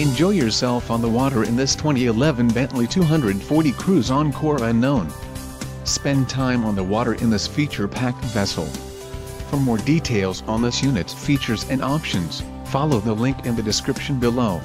Enjoy yourself on the water in this 2011 Bentley 240 Cruise Encore Unknown. Spend time on the water in this feature-packed vessel. For more details on this unit's features and options, follow the link in the description below.